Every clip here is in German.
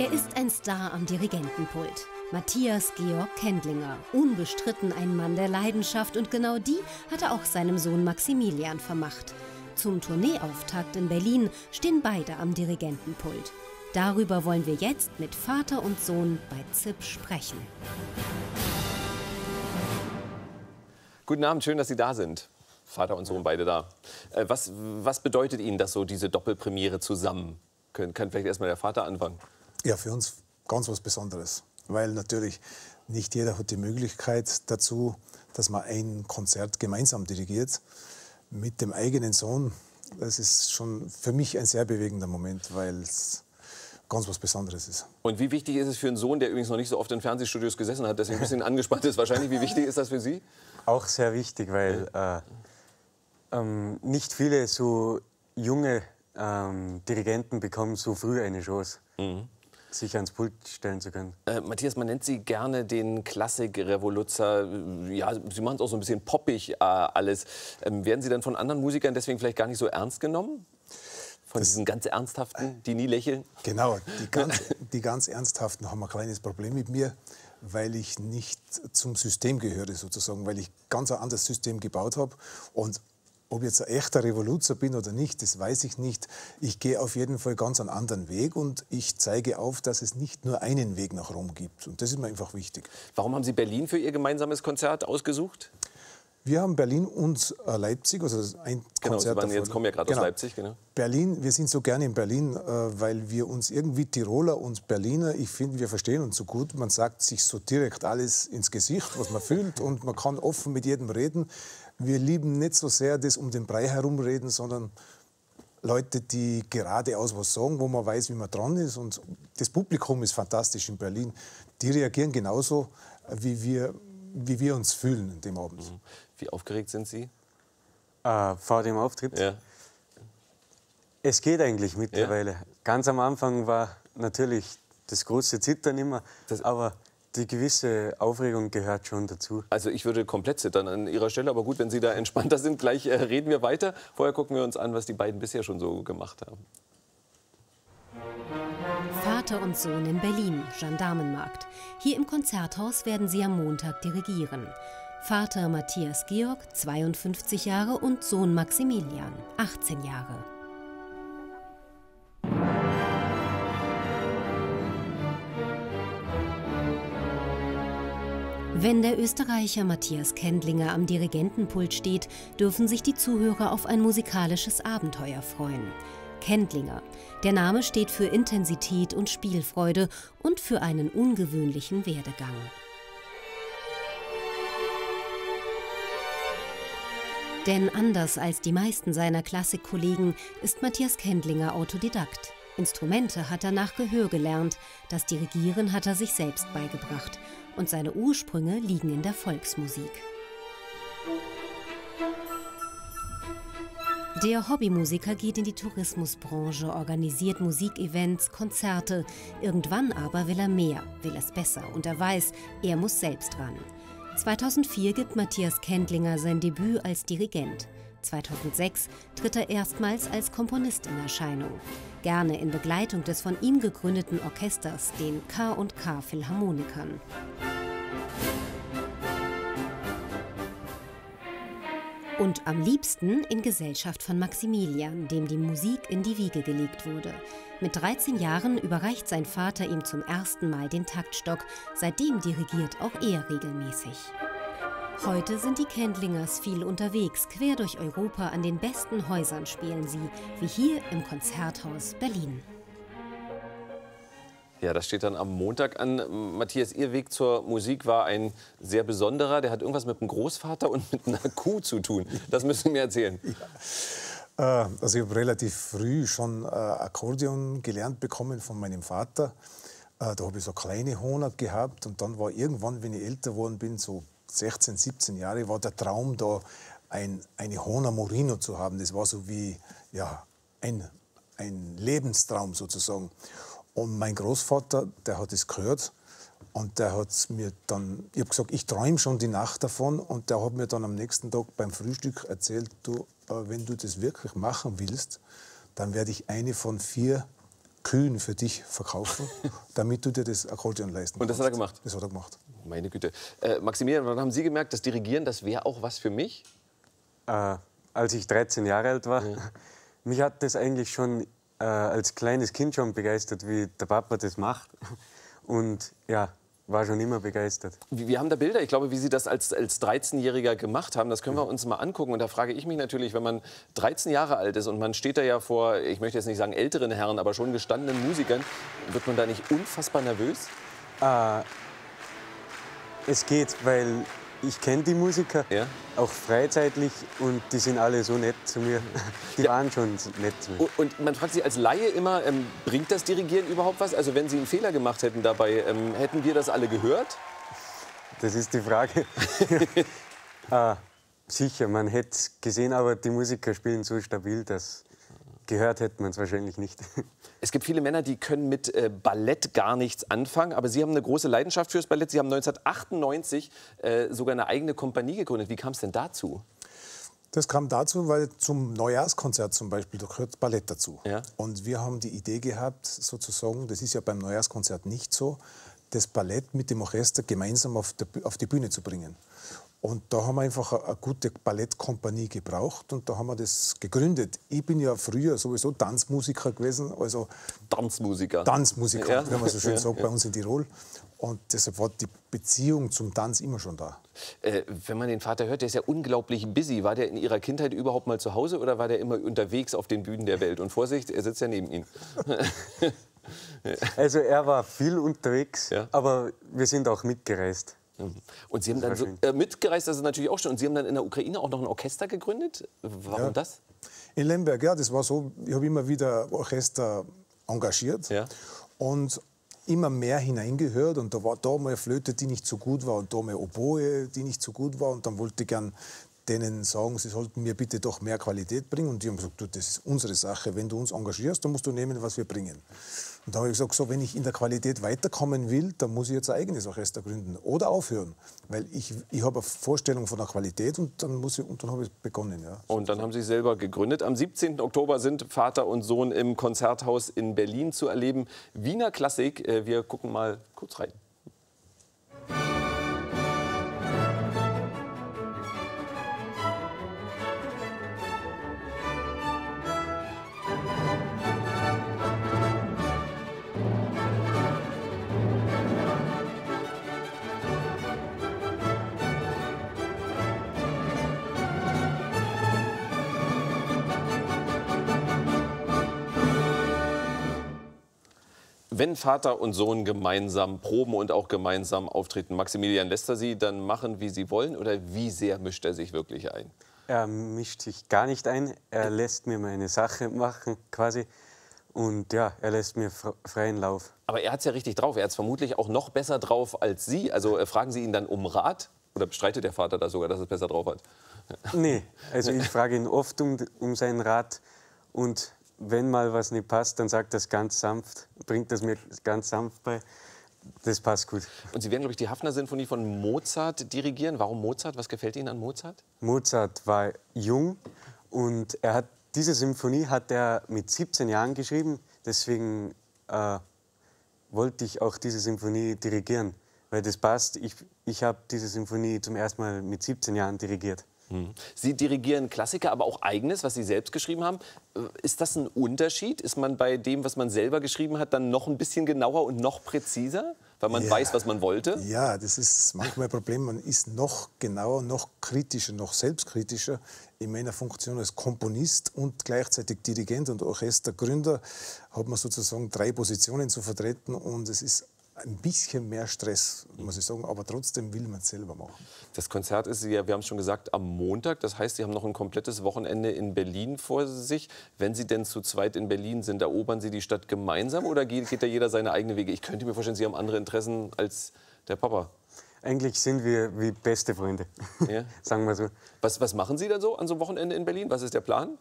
Er ist ein Star am Dirigentenpult. Matthias Georg Kendlinger, unbestritten ein Mann der Leidenschaft und genau die hat er auch seinem Sohn Maximilian vermacht. Zum Tourneeauftakt in Berlin stehen beide am Dirigentenpult. Darüber wollen wir jetzt mit Vater und Sohn bei ZIP sprechen. Guten Abend, schön, dass Sie da sind. Vater und Sohn beide da. Äh, was, was bedeutet Ihnen das so, diese Doppelpremiere zusammen? Können, kann vielleicht erstmal der Vater anfangen? Ja, für uns ganz was Besonderes. Weil natürlich nicht jeder hat die Möglichkeit dazu, dass man ein Konzert gemeinsam dirigiert mit dem eigenen Sohn. Das ist schon für mich ein sehr bewegender Moment, weil es ganz was Besonderes ist. Und wie wichtig ist es für einen Sohn, der übrigens noch nicht so oft in Fernsehstudios gesessen hat, deswegen ein bisschen angespannt ist wahrscheinlich, wie wichtig ist das für Sie? Auch sehr wichtig, weil äh, ähm, nicht viele so junge ähm, Dirigenten bekommen so früh eine Chance. Mhm sich ans Pult stellen zu können. Äh, Matthias, man nennt Sie gerne den Klassik-Revoluzzer. Ja, Sie machen es auch so ein bisschen poppig äh, alles. Ähm, werden Sie dann von anderen Musikern deswegen vielleicht gar nicht so ernst genommen? Von das, diesen ganz Ernsthaften, die nie lächeln? Genau, die ganz, die ganz Ernsthaften haben ein kleines Problem mit mir weil ich nicht zum System gehöre sozusagen, weil ich ganz ein anderes System gebaut habe und ob ich jetzt ein echter Revoluzer bin oder nicht, das weiß ich nicht. Ich gehe auf jeden Fall ganz einen anderen Weg und ich zeige auf, dass es nicht nur einen Weg nach Rom gibt. Und das ist mir einfach wichtig. Warum haben Sie Berlin für Ihr gemeinsames Konzert ausgesucht? Wir haben Berlin und äh, Leipzig, also ein genau, Konzert Sie waren, jetzt kommen ja gerade genau. aus Leipzig, genau. Berlin, wir sind so gerne in Berlin, äh, weil wir uns irgendwie Tiroler und Berliner, ich finde, wir verstehen uns so gut. Man sagt sich so direkt alles ins Gesicht, was man fühlt und man kann offen mit jedem reden. Wir lieben nicht so sehr das um den Brei herumreden, sondern Leute, die geradeaus was sagen, wo man weiß, wie man dran ist. Und das Publikum ist fantastisch in Berlin. Die reagieren genauso, wie wir, wie wir uns fühlen an dem Abend. Wie aufgeregt sind Sie? Äh, vor dem Auftritt? Ja. Es geht eigentlich mittlerweile. Ja. Ganz am Anfang war natürlich das große Zittern immer, das aber die gewisse Aufregung gehört schon dazu. Also ich würde komplett zittern an Ihrer Stelle, aber gut, wenn Sie da entspannter sind, gleich äh, reden wir weiter. Vorher gucken wir uns an, was die beiden bisher schon so gemacht haben. Vater und Sohn in Berlin, Gendarmenmarkt. Hier im Konzerthaus werden sie am Montag dirigieren. Vater Matthias Georg, 52 Jahre, und Sohn Maximilian, 18 Jahre. Wenn der Österreicher Matthias Kendlinger am Dirigentenpult steht, dürfen sich die Zuhörer auf ein musikalisches Abenteuer freuen. Kendlinger. Der Name steht für Intensität und Spielfreude und für einen ungewöhnlichen Werdegang. Denn anders als die meisten seiner Klassikkollegen ist Matthias Kendlinger Autodidakt. Instrumente hat er nach Gehör gelernt, das Dirigieren hat er sich selbst beigebracht und seine Ursprünge liegen in der Volksmusik. Der Hobbymusiker geht in die Tourismusbranche, organisiert Musikevents, Konzerte. Irgendwann aber will er mehr, will es besser und er weiß, er muss selbst ran. 2004 gibt Matthias Kendlinger sein Debüt als Dirigent. 2006 tritt er erstmals als Komponist in Erscheinung. Gerne in Begleitung des von ihm gegründeten Orchesters, den K&K Philharmonikern. Und am liebsten in Gesellschaft von Maximilian, dem die Musik in die Wiege gelegt wurde. Mit 13 Jahren überreicht sein Vater ihm zum ersten Mal den Taktstock. Seitdem dirigiert auch er regelmäßig. Heute sind die Kendlingers viel unterwegs. Quer durch Europa an den besten Häusern spielen sie, wie hier im Konzerthaus Berlin. Ja, das steht dann am Montag an. Matthias, Ihr Weg zur Musik war ein sehr besonderer. Der hat irgendwas mit dem Großvater und mit einer Kuh zu tun. Das müssen Sie mir erzählen. Ja. Äh, also ich habe relativ früh schon äh, Akkordeon gelernt bekommen von meinem Vater. Äh, da habe ich so kleine Hohner gehabt und dann war irgendwann, wenn ich älter geworden bin, so 16, 17 Jahre, war der Traum da, ein, eine Hona Morino zu haben. Das war so wie ja, ein, ein Lebenstraum sozusagen. Und mein Großvater, der hat es gehört und der hat mir dann, ich habe gesagt, ich träume schon die Nacht davon und der hat mir dann am nächsten Tag beim Frühstück erzählt, du, äh, wenn du das wirklich machen willst, dann werde ich eine von vier Kühen für dich verkaufen, damit du dir das Akkordeon leisten kannst. Und das hat er gemacht? Das hat er gemacht. Meine Güte. Äh, Maximilian, wann haben Sie gemerkt, das Dirigieren, das wäre auch was für mich? Äh, als ich 13 Jahre alt war, ja. mich hat das eigentlich schon äh, als kleines Kind schon begeistert, wie der Papa das macht. Und ja, war schon immer begeistert. Wir haben da Bilder, ich glaube, wie Sie das als, als 13-Jähriger gemacht haben, das können wir uns mal angucken. Und da frage ich mich natürlich, wenn man 13 Jahre alt ist und man steht da ja vor, ich möchte jetzt nicht sagen älteren Herren, aber schon gestandenen Musikern, wird man da nicht unfassbar nervös? Äh, es geht, weil ich kenne die Musiker, ja. auch freizeitlich, und die sind alle so nett zu mir. Die ja. waren schon nett zu mir. Und man fragt sich als Laie immer, ähm, bringt das Dirigieren überhaupt was? Also wenn Sie einen Fehler gemacht hätten dabei, ähm, hätten wir das alle gehört? Das ist die Frage. ah, sicher, man hätte es gesehen, aber die Musiker spielen so stabil, dass gehört hätte man es wahrscheinlich nicht. Es gibt viele Männer, die können mit äh, Ballett gar nichts anfangen, aber Sie haben eine große Leidenschaft fürs Ballett. Sie haben 1998 äh, sogar eine eigene Kompanie gegründet. Wie kam es denn dazu? Das kam dazu, weil zum Neujahrskonzert zum Beispiel, da gehört Ballett dazu. Ja. Und wir haben die Idee gehabt, sozusagen, das ist ja beim Neujahrskonzert nicht so, das Ballett mit dem Orchester gemeinsam auf, der, auf die Bühne zu bringen. Und da haben wir einfach eine, gute Ballettkompanie gebraucht und da haben wir das gegründet. Ich bin ja früher sowieso Tanzmusiker gewesen, also Tanzmusiker. Tanzmusiker, ja. wie man so schön sagt bei uns in Tirol. Und deshalb war die Beziehung zum Tanz immer schon da. Äh, wenn man den Vater hört, der ist ja unglaublich busy. War der in Ihrer Kindheit überhaupt mal zu Hause oder war der immer unterwegs auf den Bühnen der Welt? Und Vorsicht, er sitzt ja neben Ihnen. also er war viel unterwegs, ja. aber wir sind auch mitgereist. Und Sie haben dann so, äh, mitgereist, das ist natürlich auch schon. Und Sie haben dann in der Ukraine auch noch ein Orchester gegründet. Warum ja. das? In Lemberg, ja, das war so. Ich habe immer wieder Orchester engagiert ja. und immer mehr hineingehört. Und da war da mal Flöte, die nicht so gut war, und da mal Oboe, die nicht so gut war. Und dann wollte ich gern denen sagen, sie sollten mir bitte doch mehr Qualität bringen. Und die haben gesagt, du, das ist unsere Sache. Wenn du uns engagierst, dann musst du nehmen, was wir bringen. Und da habe ich gesagt, so, wenn ich in der Qualität weiterkommen will, dann muss ich jetzt ein eigenes Orchester gründen oder aufhören. Weil ich, ich habe eine Vorstellung von der Qualität und dann, muss ich, und dann habe ich begonnen. Ja. Und dann haben Sie selber gegründet. Am 17. Oktober sind Vater und Sohn im Konzerthaus in Berlin zu erleben. Wiener Klassik. Äh, wir gucken mal kurz rein. Wenn Vater und Sohn gemeinsam proben und auch gemeinsam auftreten, Maximilian, lässt er sie dann machen, wie sie wollen oder wie sehr mischt er sich wirklich ein? Er mischt sich gar nicht ein. Er lässt mir meine Sache machen quasi. Und ja, er lässt mir freien Lauf. Aber er hat es ja richtig drauf. Er hat es vermutlich auch noch besser drauf als Sie. Also äh, fragen Sie ihn dann um Rat? Oder bestreitet der Vater da sogar, dass er es besser drauf hat? Nee, also ich frage ihn oft um, um seinen Rat. Und wenn mal was nicht passt, dann sagt das ganz sanft, bringt das mir ganz sanft bei. Das passt gut. Und Sie werden, glaube ich, die Hafner-Sinfonie von Mozart dirigieren. Warum Mozart? Was gefällt Ihnen an Mozart? Mozart war jung und er hat diese Symphonie hat er mit 17 Jahren geschrieben. Deswegen äh, wollte ich auch diese Symphonie dirigieren, weil das passt. Ich, ich habe diese Symphonie zum ersten Mal mit 17 Jahren dirigiert. Sie dirigieren Klassiker, aber auch eigenes, was Sie selbst geschrieben haben. Äh, ist das ein Unterschied? Ist man bei dem, was man selber geschrieben hat, dann noch ein bisschen genauer und noch präziser, weil man ja. weiß, was man wollte? Ja, das ist manchmal ein Problem. Man ist noch genauer, noch kritischer, noch selbstkritischer in meiner Funktion als Komponist und gleichzeitig Dirigent und Orchestergründer hat man sozusagen drei Positionen zu vertreten und es ist ein bisschen mehr Stress, muss ich sagen, aber trotzdem will man es selber machen. Das Konzert ist ja, wir haben es schon gesagt, am Montag. Das heißt, Sie haben noch ein komplettes Wochenende in Berlin vor sich. Wenn Sie denn zu zweit in Berlin sind, erobern Sie die Stadt gemeinsam oder geht, geht da jeder seine eigenen Wege? Ich könnte mir vorstellen, Sie haben andere Interessen als der Papa. Eigentlich sind wir wie beste Freunde, ja. sagen wir so. Was, was machen Sie dann so an so einem Wochenende in Berlin? Was ist der Plan?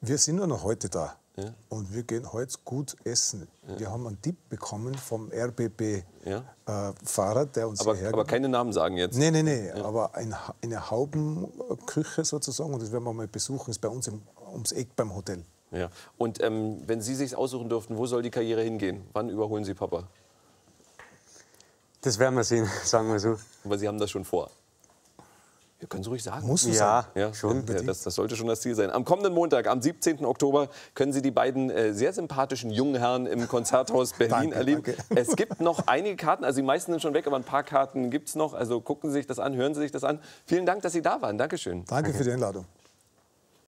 Wir sind nur noch heute da. Ja. Und wir gehen heute gut essen. Ja. Wir haben einen Tipp bekommen vom RBB-Fahrer, äh, der uns aber, hierher Aber keine Namen sagen jetzt. Nein, nein, nein. Ja. Aber ein, eine Haubenküche sozusagen, und das werden wir mal besuchen, ist bei uns im, ums Eck beim Hotel. Ja. Und ähm, wenn Sie sich aussuchen dürften, wo soll die Karriere hingehen? Wann überholen Sie Papa? Das werden wir sehen, sagen wir so. Aber Sie haben das schon vor. Wir können es ruhig sagen. Muss es Ja, Ja, schon. Ja, das, das sollte schon das Ziel sein. Am kommenden Montag, am 17. Oktober, können Sie die beiden äh, sehr sympathischen jungen Herren im Konzerthaus Berlin Danke, erleben. danke. Es gibt noch einige Karten, also die meisten sind schon weg, aber ein paar Karten gibt es noch. Also gucken Sie sich das an, hören Sie sich das an. Vielen Dank, dass Sie da waren. Dankeschön. Danke für die Einladung.